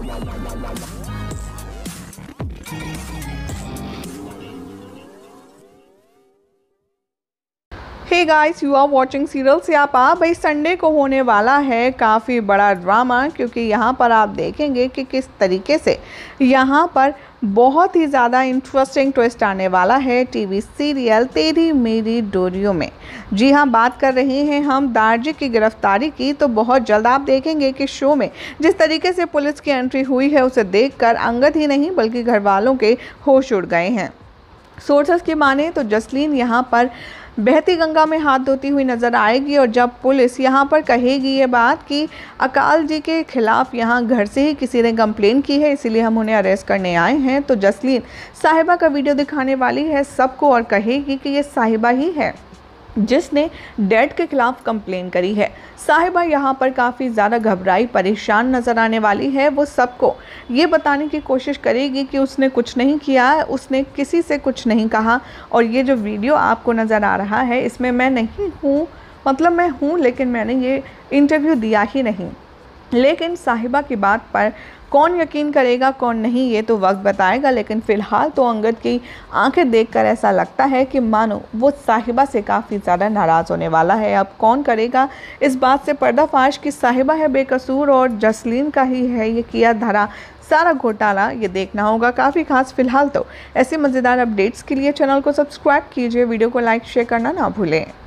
わあ! Guys you are watching serial Siyapa भाई Sunday को होने वाला है काफ़ी बड़ा ड्रामा क्योंकि यहाँ पर आप देखेंगे कि किस तरीके से यहाँ पर बहुत ही ज़्यादा इंटरेस्टिंग ट्विस्ट आने वाला है टीवी सीरियल तेरी मेरी डोरियो में। जी हाँ बात कर रहे हैं हम दार्जी की गिरफ्तारी की तो बहुत जल्द आप देखेंगे कि शो में जिस तरीके से पुलिस की एंट्री हुई है, उसे देखकर अंगद ही नहीं, बल्कि घर वालों के होश उड़ गए हैं। सोर्सेस की माने तो जसलीन यहाँ पर बहती गंगा में हाथ धोती हुई नज़र आएगी और जब पुलिस यहाँ पर कहेगी ये बात कि अकाल जी के खिलाफ़ यहाँ घर से ही किसी ने कंप्लेन की है, इसीलिए हम उन्हें अरेस्ट करने आए हैं तो जसलीन साहिबा का वीडियो दिखाने वाली है, सबको और कहेगी कि ये साहिबा ही है। जिसने डेड के खिलाफ कंप्लेन करी है। साहिबा यहाँ पर काफ़ी ज़्यादा घबराई, परेशान नज़र आने वाली है। वो सबको ये बताने की कोशिश करेगी कि उसने कुछ नहीं किया, उसने किसी से कुछ नहीं कहा। और ये जो वीडियो आपको नज़र आ रहा है, इसमें मैं नहीं हूँ मतलब मैं हूँ, लेकिन मैंने ये इंटरव्यू दिया ही नहीं। लेकिन साहिबा की बात पर कौन यकीन करेगा, कौन नहीं, ये तो वक्त बताएगा। लेकिन फ़िलहाल तो अंगद की आँखें देखकर ऐसा लगता है कि मानो वो साहिबा से काफ़ी ज़्यादा नाराज़ होने वाला है। अब कौन करेगा? इस बात से पर्दाफाश कि साहिबा है बेकसूर और जसलीन का ही है ये किया धरा सारा घोटाला, ये देखना होगा काफ़ी खास। फ़िलहाल तो ऐसे मज़ेदार अपडेट्स के लिए चैनल को सब्सक्राइब कीजिए, वीडियो को लाइक, शेयर करना ना भूलें।